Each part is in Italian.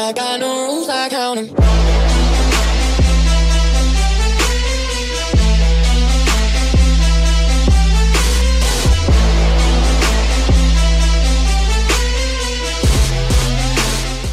I got no rules, I count.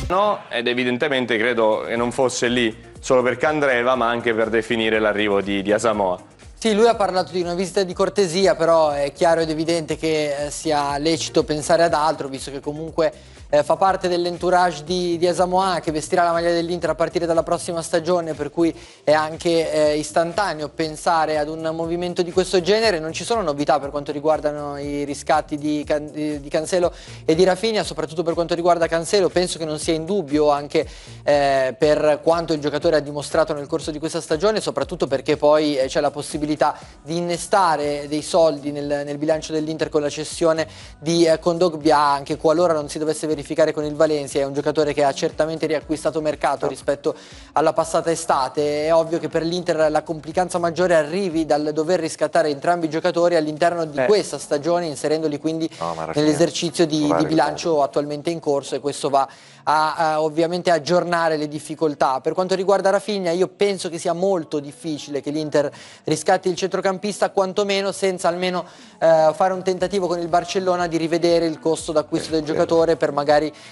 No, ed evidentemente credo che non fosse lì solo per Candreva, ma anche per definire l'arrivo di, di Asamoah. Sì, lui ha parlato di una visita di cortesia, però è chiaro ed evidente che eh, sia lecito pensare ad altro, visto che comunque eh, fa parte dell'entourage di, di Asamoah che vestirà la maglia dell'Inter a partire dalla prossima stagione, per cui è anche eh, istantaneo pensare ad un movimento di questo genere. Non ci sono novità per quanto riguardano i riscatti di, Can- di Cancelo e di Rafinha, soprattutto per quanto riguarda Cancelo, penso che non sia in dubbio anche eh, per quanto il giocatore ha dimostrato nel corso di questa stagione, soprattutto perché poi eh, c'è la possibilità di innestare dei soldi nel, nel bilancio dell'Inter con la cessione di eh, Kondogbia, anche qualora non si dovesse verificare con il Valencia, è un giocatore che ha certamente riacquistato mercato rispetto alla passata estate, è ovvio che per l'Inter la complicanza maggiore arrivi dal dover riscattare entrambi i giocatori all'interno di Eh. questa stagione, inserendoli quindi No, nell'esercizio di, di bilancio attualmente in corso e questo va a, a, ovviamente aggiornare le difficoltà. Per quanto riguarda Rafinha io penso che sia molto difficile che l'Inter riscatti il centrocampista quantomeno senza almeno eh, fare un tentativo con il Barcellona di rivedere il costo d'acquisto del giocatore per magari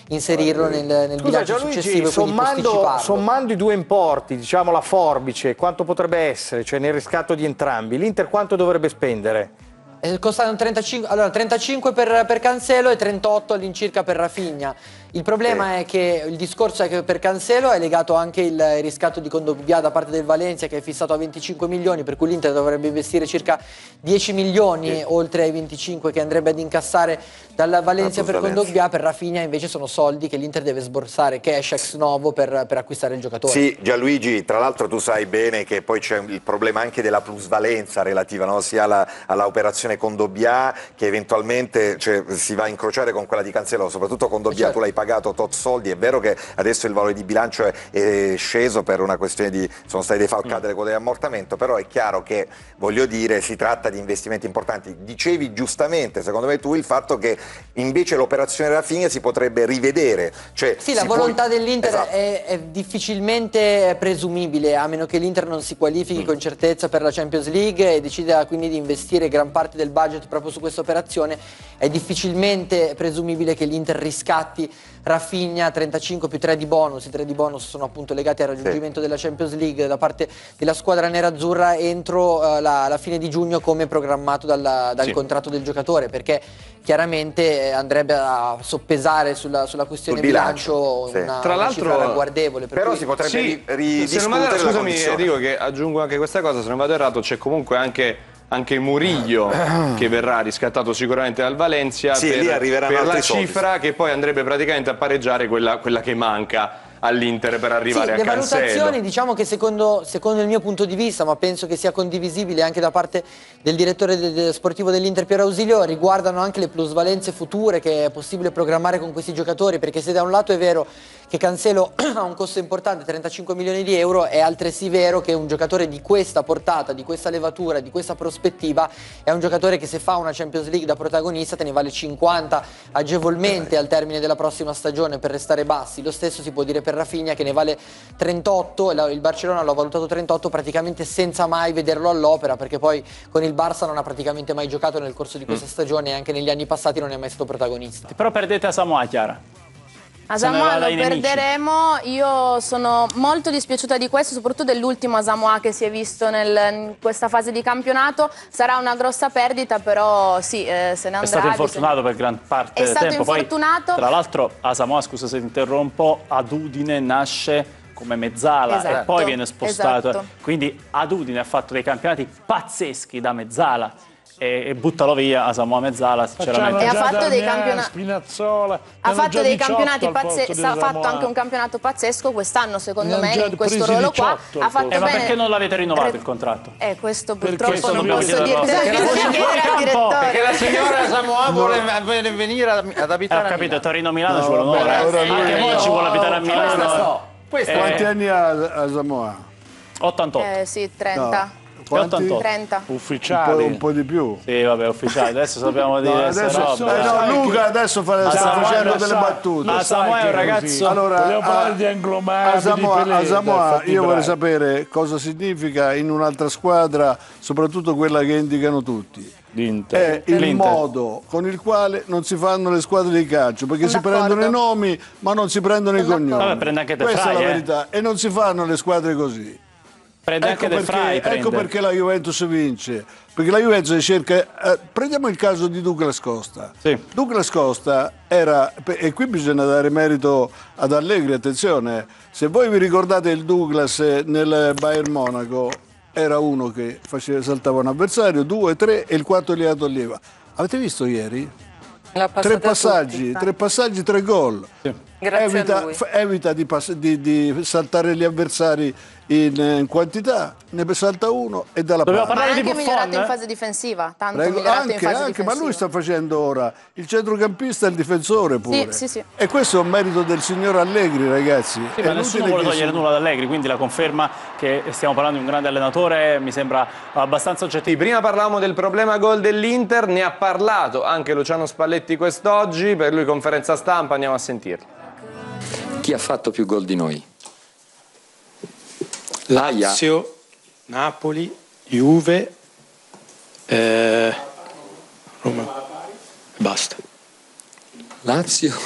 inserirlo nel, nel Scusa bilancio Gianluigi, successivo sommando, sommando i due importi, diciamo la forbice, quanto potrebbe essere, cioè nel riscatto di entrambi, l'Inter quanto dovrebbe spendere? Eh, Costano 35, allora, 35 per, per Cancelo e 38 all'incirca per Rafinha. Il problema è che il discorso è che per Cancelo è legato anche il riscatto di Condogbia da parte del Valencia che è fissato a 25 milioni, per cui l'Inter dovrebbe investire circa 10 milioni oltre ai 25 che andrebbe ad incassare dalla Valencia per. Condogbia, per Rafinha invece sono soldi che l'Inter deve sborsare cash ex novo per, per acquistare il giocatore. Sì, Gianluigi, tra l'altro tu sai bene che poi c'è il problema anche della plusvalenza relativa no? sia alla, alla operazione Condobbia che eventualmente cioè, si va a incrociare con quella di Cancelo, soprattutto Condobbia Certo. tu l'hai pagato tot soldi, è vero che adesso il valore di bilancio è, è sceso per una questione di sono state defalcate le quote di ammortamento, però è chiaro che voglio dire si tratta di investimenti importanti. Dicevi giustamente, secondo me tu, il fatto che invece l'operazione Rafinha si potrebbe rivedere. Cioè, Sì, la si può- volontà dell'Inter Esatto. è, è difficilmente presumibile, a meno che l'Inter non si qualifichi Mm. con certezza per la Champions League e decida quindi di investire gran parte del budget proprio su questa operazione. È difficilmente presumibile che l'Inter riscatti Rafinha 35 più 3 di bonus. I 3 di bonus sono appunto legati al raggiungimento della Champions League da parte della squadra nerazzurra entro eh, la, la fine di giugno come programmato dalla- dal Sì. contratto del giocatore, perché chiaramente eh, andrebbe a soppesare sulla, sulla questione Sul bilancio, bilancio sì. una, Tra una cifra ragguardevole. Per Però cui- si potrebbe Sì, ri- ridiscutere se non vado, la scusami, dico che aggiungo anche questa cosa, se non vado errato c'è comunque anche, anche Murillo che verrà riscattato sicuramente dal Valencia Sì, per, per la soldi. cifra che poi andrebbe praticamente a pareggiare quella, quella che manca all'Inter per Sì, arrivare le a Cancelo. valutazioni diciamo che secondo, secondo il mio punto di vista, ma penso che sia condivisibile anche da parte del direttore de- de- sportivo dell'Inter Piero Ausilio, riguardano anche le plusvalenze future che è possibile programmare con questi giocatori, perché se da un lato è vero che Cancelo ha un costo importante, 35 milioni di euro, è altresì vero che un giocatore di questa portata, di questa levatura, di questa prospettiva, è un giocatore che se fa una Champions League da protagonista te ne vale 50 agevolmente al termine della prossima stagione per restare bassi. Lo stesso si può dire per Rafinha che ne vale 38, e la- il Barcellona l'ha valutato 38 praticamente senza mai vederlo all'opera, perché poi con il Barça non ha praticamente mai giocato nel corso di questa stagione e anche negli anni passati non è mai stato protagonista. Però perdete a Samoa, Chiara. A Se ne va Samoa lo perderemo, io sono molto dispiaciuta di questo, soprattutto dell'ultimo Asamoah che si è visto nel- in questa fase di campionato, sarà una grossa perdita, però sì, eh, se ne andrà. È stato bisogna- infortunato per gran parte È del tempo. Poi, infortunato. tra l'altro, a Samoa, scusa se interrompo, ad Udine nasce come mezzala e Esatto, poi viene spostato. esatto. Quindi ad Udine ha fatto dei campionati pazzeschi da mezzala e, e buttalo via a Samoa mezzala, sinceramente. E ha fatto dei campionati-. Ha fatto dei campionati pazzeschi. ha fatto anche un campionato pazzesco quest'anno secondo me in questo ruolo qua. 18 Ha fatto Eh, ma perché non l'avete rinnovato il contratto? Eh, questo purtroppo questo non posso al Perché la signora Samoa vuole venire ad, ad Eh, abitare ho a capito, Milano. Torino-Milano ci vuole un'ora. eh. Anche mo ci vuole abitare a Milano. Quanti anni ha Samoa? 88. Eh sì, 30. Quanti? 88. 30. Un po', Ufficiali. un po' di più. Sì, vabbè, ufficiali. Adesso sappiamo dire No, adesso, eh, no, Luca adesso fa- sta Samoa facendo delle sa. battute. Ma Samoa è un ragazzo. Allora, Volevo parlare di Anglomar, a Samoa, di Pelé, a Samoa dai, fatti io vorrei sapere cosa significa in un'altra squadra, soprattutto quella che indicano tutti. L'Inter. È il L'Inter. modo con il quale non si fanno le squadre di calcio, perché si prendono i nomi ma non si prendono i cognomi. Vabbè, prende anche De Questa è Vrij, la eh. verità. E non si fanno le squadre così. Prende Ecco anche perché, ecco prende. perché la Juventus vince. Perché la Juventus cerca. eh, prendiamo il caso di Douglas Costa. Sì. Douglas Costa era. E qui bisogna dare merito ad Allegri, attenzione. Se voi vi ricordate il Douglas eh, nel Bayern Monaco, era uno che faceva, saltava un avversario, due, tre e il quarto li toglieva. Avete visto ieri? Tre passaggi, tutti. tre passaggi, tre gol. Grazie a evita, evita di, pass- di- di saltare gli avversari in, eh, in quantità, ne salta uno e dalla Dobbiamo parte. Ma anche migliorato Buffon, in eh? fase difensiva, tanto Prego, migliorato anche, in fase anche, difensiva. ma lui sta facendo ora il centrocampista e il difensore pure. sì, sì. E questo è un merito del signor Allegri, ragazzi. Sì, ma nessuno vuole togliere nulla ad Allegri, quindi la conferma che stiamo parlando di un grande allenatore mi sembra abbastanza Sì, oggettiva. prima parlavamo del problema gol dell'Inter, ne ha parlato anche Luciano Spalletti quest'oggi, per lui conferenza stampa, andiamo a sentirlo. Chi ha fatto più gol di noi? L'Aia? Lazio, Napoli, Juve, eh, Roma. Basta. Lazio,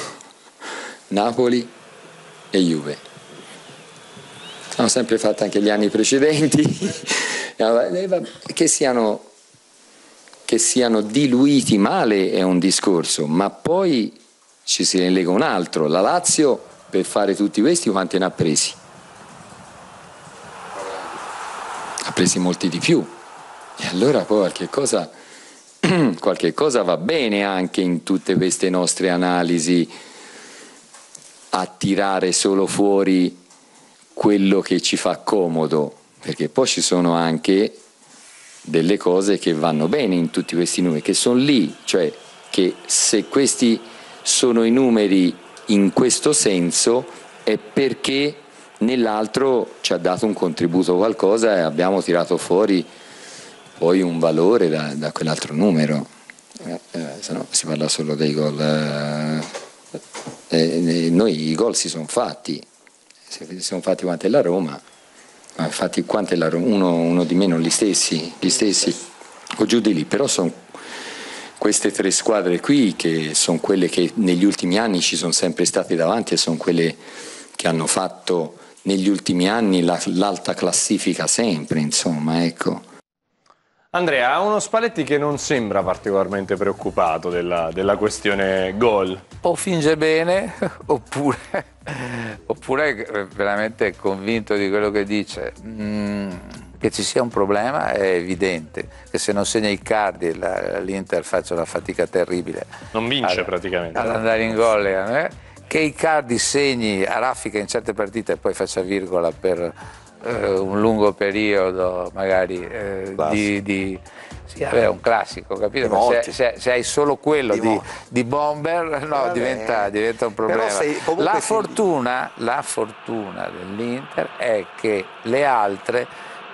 Napoli e Juve. Hanno sempre fatto anche gli anni precedenti, che siano, che siano diluiti male è un discorso, ma poi ci si ne lega un altro. La Lazio per fare tutti questi quanti ne ha presi? Ha presi molti di più. E allora poi qualche cosa, qualche cosa va bene anche in tutte queste nostre analisi a tirare solo fuori quello che ci fa comodo, perché poi ci sono anche delle cose che vanno bene in tutti questi numeri, che sono lì, cioè che se questi sono i numeri in questo senso è perché nell'altro ci ha dato un contributo qualcosa e abbiamo tirato fuori poi un valore da, da quell'altro numero, eh, eh, se no si parla solo dei gol. eh, eh, noi i gol si sono fatti, si sono fatti quanto è la Roma, ma infatti quanto è la Roma, uno, uno di meno gli stessi, gli stessi, o giù di lì, però sono queste tre squadre qui che sono quelle che negli ultimi anni ci sono sempre state davanti e sono quelle che hanno fatto negli ultimi anni la- l'alta classifica sempre, insomma, ecco. Andrea, ha uno Spalletti che non sembra particolarmente preoccupato della, della questione gol. o finge bene oppure, oppure è veramente convinto di quello che dice. Mm, che ci sia un problema è evidente, che se non segna i cardi la- l'Inter faccia una fatica terribile. Non vince ad- praticamente. Ad andare in gol. eh. Che i cardi segni a raffica in certe partite e poi faccia virgola per eh, un lungo periodo magari eh, di... di sì, vabbè, è un classico, capito? Se, se- se hai solo quello Di di, di bomber, no, diventa, diventa un problema. sei- la, sei- fortuna, la fortuna dell'Inter è che le altre,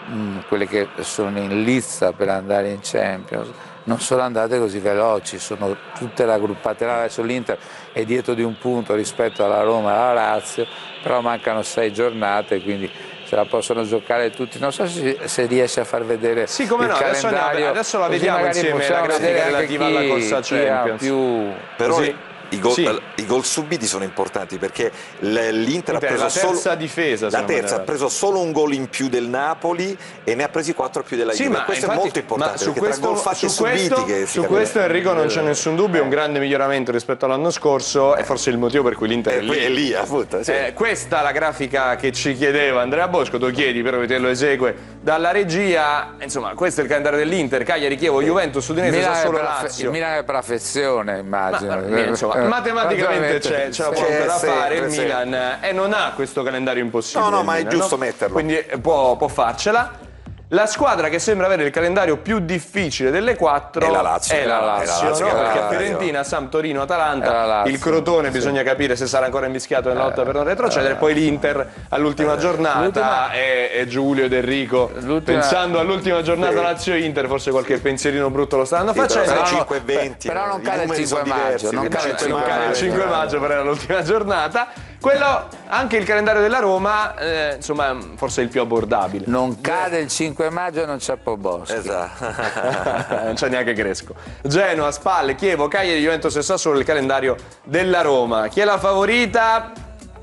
mh, quelle che sono in lizza per andare in Champions, non sono andate così veloci, sono tutte raggruppate. Là, adesso l'Inter è dietro di un punto rispetto alla Roma e alla Lazio, però mancano sei giornate, quindi se la possono giocare tutti. Non so se, se riesce a far vedere Sì, come il no, adesso andiamo- calendario. adesso la vediamo insieme, la grafica relativa alla chi- corsa chi ha Champions. più Però Così. I, gol, Sì. i gol subiti sono importanti perché l'Inter ha è preso la solo terza difesa, la terza ha preso solo un gol in più del Napoli e ne ha presi quattro più della Sì, Juve. ma questo infatti- è molto importante ma su questo, tra gol fatti su subiti questo, su questo Enrico non c'è nessun dubbio, è un grande miglioramento rispetto all'anno scorso e forse il motivo per cui l'Inter Eh, è lì. è lì, appunto, sì. Eh, questa è la grafica che ci chiedeva Andrea Bosco, tu chiedi però che te lo esegue dalla regia, insomma questo è il calendario dell'Inter, Cagliari, Chievo, Juventus, Udinese, è Sassuolo, Lazio. il Milan è per affezione, immagino. Ma, eh, insomma, Eh, matematicamente c'è, c'è porta da fare il. Milan eh, e non ha questo calendario impossibile. No, no, ma è giusto metterlo. Quindi eh, può, può farcela. La squadra che sembra avere il calendario più difficile delle quattro È la Lazio. è la È la Lazio, Lazio, no? è la perché Lazio. Fiorentina, Sam, Torino, Atalanta, Lazio, il Crotone sì. bisogna capire se sarà ancora invischiato nella lotta per non retrocedere, poi l'Inter all'ultima giornata l'ultima- e, e Giulio ed Enrico pensando all'ultima giornata Lazio-Inter forse qualche pensierino brutto lo stanno Sì, però facendo. no, 5 e 20. però non cade il numeri 5 sono maggio, diversi, non cade il c'è non cinque cade il maggio. 5 maggio però era l'ultima giornata quello anche il calendario della Roma eh, insomma forse è il più abbordabile Non cade il 5 maggio e non c'è Poboschi. Esatto. non c'è neanche Cresco Genoa, Spalle, Chievo, Cagliari, Juventus e Sassuolo il calendario della Roma chi è la favorita?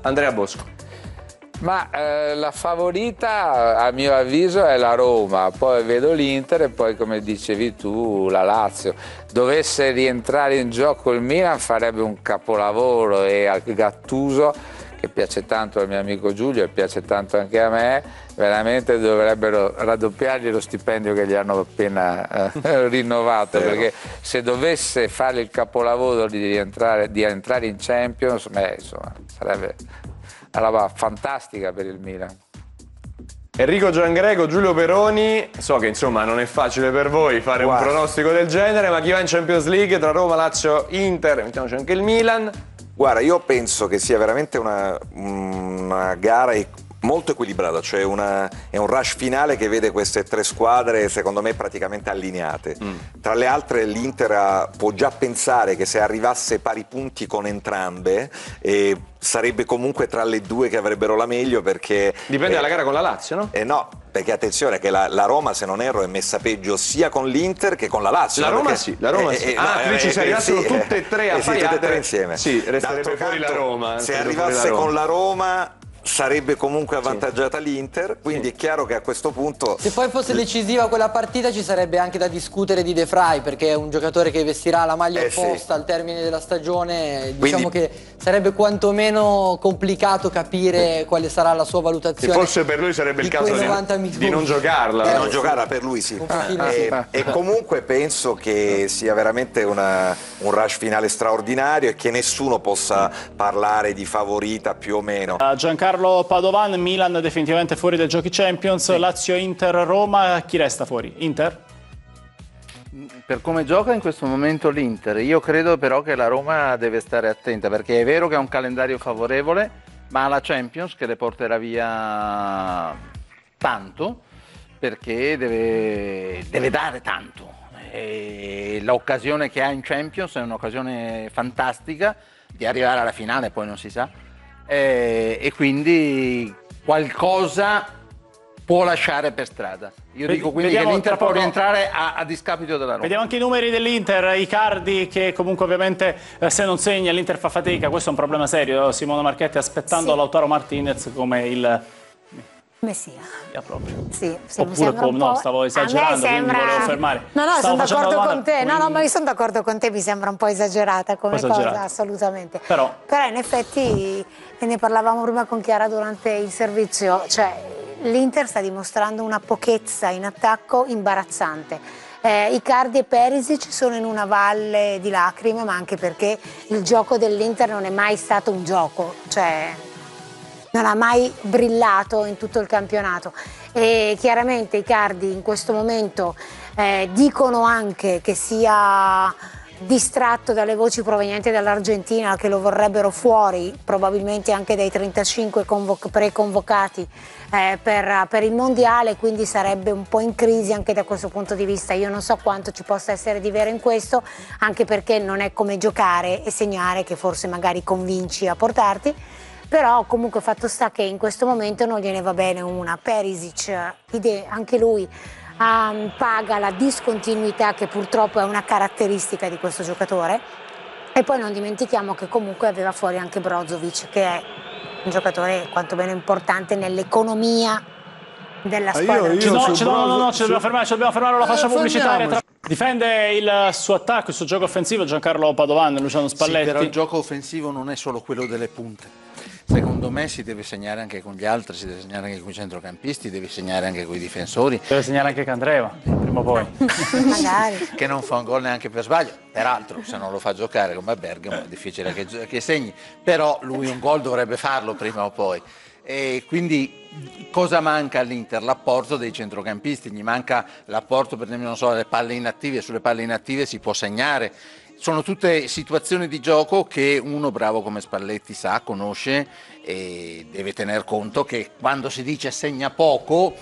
Andrea Bosco Ma eh, la favorita, a mio avviso, è la Roma, poi vedo l'Inter e poi, come dicevi tu, la Lazio. Dovesse rientrare in gioco il Milan farebbe un capolavoro e al Gattuso, che piace tanto al mio amico Giulio e piace tanto anche a me, veramente dovrebbero raddoppiargli lo stipendio che gli hanno appena eh, rinnovato, Vero. perché se dovesse fare il capolavoro di, rientrare, di entrare in Champions, beh, insomma, sarebbe roba fantastica per il Milan. Enrico Giangrego, Giulio Peroni, so che insomma non è facile per voi fare Guarda. un pronostico del genere, ma chi va in Champions League tra Roma, Lazio, Inter, mettiamoci anche il Milan. Guarda, io penso che sia veramente una, una gara e- molto equilibrata, cioè una- è un rush finale che vede queste tre squadre secondo me praticamente allineate. Tra le altre l'Inter può già pensare che se arrivasse pari punti con entrambe eh, sarebbe comunque tra le due che avrebbero la meglio perché... Dipende eh, dalla gara con la Lazio, no? eh no, perché attenzione che la, la Roma, se non erro, è messa peggio sia con l'Inter che con la Lazio. La no? Roma sì, la Roma sì. Ah, tu dici se arrivassero tutte e tre a eh sì, tutte e tre insieme. sì, resterebbe fuori la Roma, Se arrivasse la Roma. con la Roma sarebbe comunque avvantaggiata l'Inter, quindi è chiaro che a questo punto... Se poi fosse decisiva quella partita ci sarebbe anche da discutere di De Vrij perché è un giocatore che vestirà la maglia Eh sì. opposta al termine della stagione. Quindi- Diciamo che sarebbe quantomeno complicato capire quale sarà la sua valutazione. forse per lui sarebbe il caso di, 90 minuti. di non giocarla. di no? non giocarla per lui sì. Pochino e, sì. e comunque penso che sia veramente una- un rush finale straordinario e che nessuno possa parlare di favorita più o meno. Uh, Giancarlo Padovan, Milan definitivamente fuori dai giochi Champions, Lazio, Inter, Roma, chi resta fuori? Inter? Per come gioca in questo momento l'Inter, io credo però che la Roma deve stare attenta perché è vero che ha un calendario favorevole, ma ha la Champions che le porterà via tanto perché deve, deve dare tanto. E l'occasione che ha in Champions è un'occasione fantastica di arrivare alla finale, poi non si sa, e, e quindi qualcosa può lasciare per strada. Io Vedi- dico quindi vediamo che l'Inter può rientrare a, a discapito della Roma. Vediamo anche i numeri dell'Inter, Icardi che comunque ovviamente eh, se non segna l'Inter fa fatica, questo è un problema serio, Simone Marchetti aspettando Sì. Lautaro Martinez come il... Messia. Ja, proprio. Sì, sì, Oppure come no, stavo esagerando, quindi sembra- volevo fermare. No, no, Stavo sono d'accordo con te. No, no, quindi- ma io sono d'accordo con te, mi sembra un po' esagerata come cosa, esagerata. assolutamente. Però- Però in effetti, e ne parlavamo prima con Chiara durante il servizio, cioè l'Inter sta dimostrando una pochezza in attacco imbarazzante. Eh, Icardi e Perisic sono in una valle di lacrime, ma anche perché il gioco dell'Inter non è mai stato un gioco, cioè non ha mai brillato in tutto il campionato e chiaramente i Cardi in questo momento eh, dicono anche che sia distratto dalle voci provenienti dall'Argentina che lo vorrebbero fuori, probabilmente anche dai 35 convoc- preconvocati eh, per, per il mondiale, quindi sarebbe un po' in crisi anche da questo punto di vista. Io non so quanto ci possa essere di vero in questo, anche perché non è come giocare e segnare che forse magari convinci a portarti però comunque fatto sta che in questo momento non gliene va bene una. Perisic, eh, anche lui ah, paga la discontinuità che purtroppo è una caratteristica di questo giocatore e poi non dimentichiamo che comunque aveva fuori anche Brozovic che è un giocatore quantomeno importante nell'economia della Ah, io- squadra. io Ci- no, no, no, no, Brozo- ci dobbiamo fermare, ci dobbiamo fermare fascia Eh, pubblicitaria. fermiamoci. tra- Difende il suo attacco, il suo gioco offensivo Giancarlo Padovan, Luciano Sì, Spalletti. però il gioco offensivo non è solo quello delle punte. Secondo me si deve segnare anche con gli altri, si deve segnare anche con i centrocampisti, devi segnare anche con i difensori, Deve segnare anche Candreva, prima o poi. Magari. che non fa un gol neanche per sbaglio. Peraltro, se non lo fa giocare come a Bergamo è difficile che, che segni, però lui un gol dovrebbe farlo prima o poi. E quindi cosa manca all'Inter? L'apporto dei centrocampisti, gli manca l'apporto per esempio non so, alle palle inattive, sulle palle inattive si può segnare. Sono tutte situazioni di gioco che uno bravo come Spalletti sa, conosce e deve tener conto che quando si dice segna poco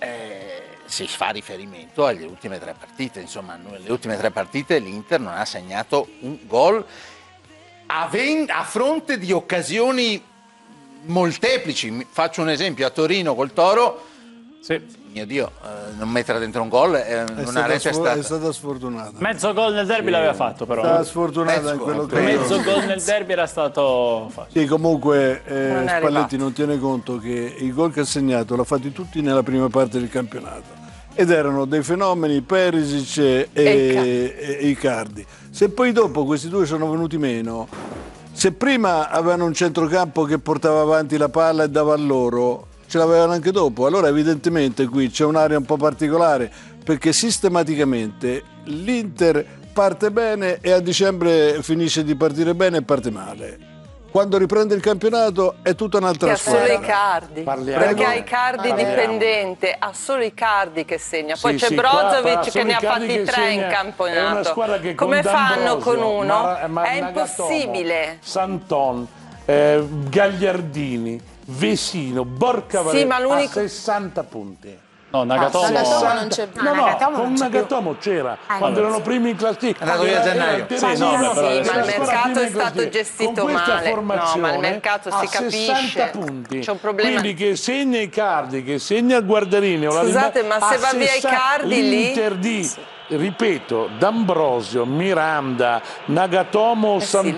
eh, si fa riferimento alle ultime tre partite. Insomma, nelle ultime tre partite l'Inter non ha segnato un gol a, ven- a fronte di occasioni molteplici. Faccio un esempio, a Torino col Toro, mio Dio, eh, non mettere dentro un gol, eh, È una stata, rete è stata... è stata sfortunata. Mezzo gol nel derby Sì. l'aveva fatto però. Stata sfortunata in quello che Mezzo gol nel derby era stato facile. Sì, comunque eh, Non Spalletti non tiene conto che i gol che ha segnato l'ha fatti tutti nella prima parte del campionato ed erano dei fenomeni Perisic e, e Icardi. Se poi dopo questi due sono venuti meno, se prima avevano un centrocampo che portava avanti la palla e dava a loro, ce l'avevano anche dopo. Allora evidentemente qui c'è un'area un po' particolare perché sistematicamente l'Inter parte bene e a dicembre finisce di partire bene e parte male. Quando riprende il campionato è tutta Che un'altra ha solo squadra. Icardi, Parliamo. perché ha Icardi Parliamo. dipendente, ha solo Icardi che segna. Poi Sì, c'è sì, Brozovic che ne ha fatti tre segna. in È una campionato. squadra che con Come fanno con uno? Mar- Mar- È impossibile. Santon, eh, Gagliardini, Vesino, Borca Sì, a 60 punti. No, Nagatomo- A Nagatomo 60 non c'è- No, no, no, Nagatomo con più. Nagatomo c'era, Ah, quando no. erano primi in classifica. È andato via a gennaio. era il tedesco. Sì, Era ma il mercato è stato gestito male. No, ma il mercato si a capisce. 60 punti. C'è un problema. Quindi che segna Icardi, che segna Guardarini o la Scusate, Rimba- ma se va via 60 Icardi lì- l'Inter di ripeto, D'Ambrosio, Miranda, Nagatomo, Eh sì,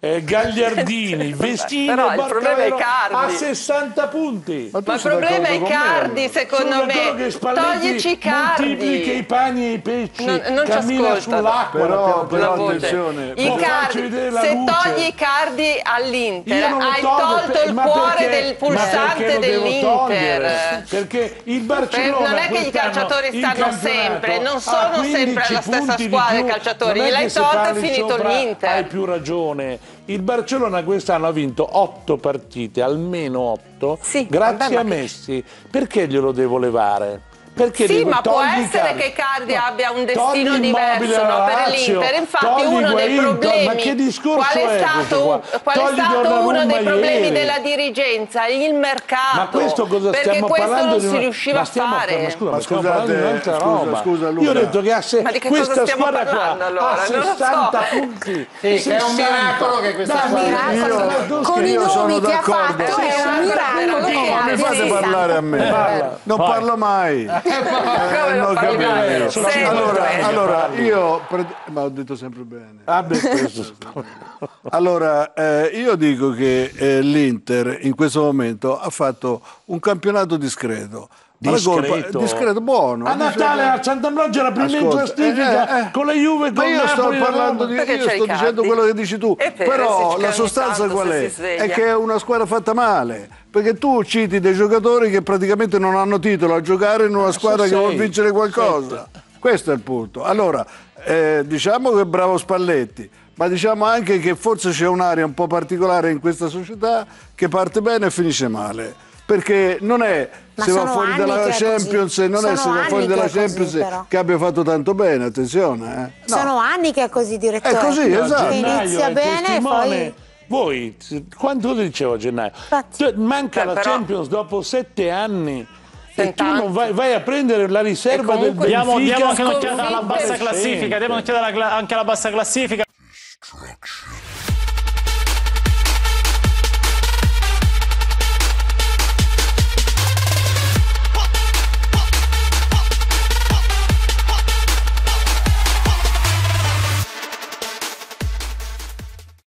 eh, Gagliardini, Vestino, Però il problema è Icardi. a 60 punti. Ma il problema è Icardi, secondo Sono me. d'accordo che Spalletti Toglici Icardi. moltiplica i pani e i pesci, Non- non cammina sull'acqua. Però- però attenzione, Icardi, se luce. togli Icardi all'Inter, Io non lo hai tolgo tolto per- il ma cuore perché- del ma pulsante dell'Inter. Perché il Barcellona non è che i calciatori stanno sempre, non ha sono 15 sempre la stessa punti di squadra i calciatori, gliel'hai tolto e finito l'Inter. Hai più ragione. Il Barcellona quest'anno ha vinto 8 partite, almeno 8, grazie vabbè, ma a Messi. Perché glielo devo levare? Perché Sì, devo- ma può essere Icardi. che Icardi abbia un destino diverso no, per l'Inter. Infatti uno dei problemi ma che discorso qual è stato, qua? qual è stato uno dei problemi ieri. della dirigenza? Il mercato. Ma questo cosa perché questo non si una- riusciva a fare. Ma scusa, Ma ma stiamo parlando di scusate, scusa, roba. scusa, Luca. Io ho detto che ha se- Ma di che cosa questa stiamo squadra parlando, qua allora? ha Non lo so. 60 punti. Sì, è un 60. miracolo che questa squadra- Con i nomi che ha fatto è un miracolo che Ma mi fate 60. parlare a me? Parla, non parlo mai. Eh. Vai, sono Allora, 50 anni, allora, io ma ho detto sempre bene. Ah, beh, Allora, eh, io dico che eh, l'Inter in questo momento ha fatto un campionato discreto. Ma Discreto. discreto, buono. A Natale a Sant'Ambrogio era prima in Ascolta, classifica eh, eh, con la Juve, Ma con io sto Napoli, la parlando di io c'è sto dicendo quello che dici tu. E Però la sostanza qual è? È che è una squadra fatta male. Perché tu citi dei giocatori che praticamente non hanno titolo a giocare in una squadra che sei, vuole vincere qualcosa. Questo è il punto. Allora, eh, diciamo che è bravo Spalletti, ma diciamo anche che forse c'è un'area un po' particolare in questa società che parte bene e finisce male. Perché non è Ma se va fuori dalla è Champions così. e non è Sono se va fuori dalla è così, Champions però. che abbia fatto tanto bene, attenzione. Eh. No. Sono anni che è così, direttore. È così, Che esatto. Inizia è bene e poi... Voi, quanto lo dicevo a gennaio? Tu- Manca Beh, la però- Champions dopo sette anni. E tu non vai, vai a prendere la riserva del Benfica. Diamo, diamo anche un'occhiata alla bassa classifica, diamo un'occhiata anche alla bassa classifica. Destruction.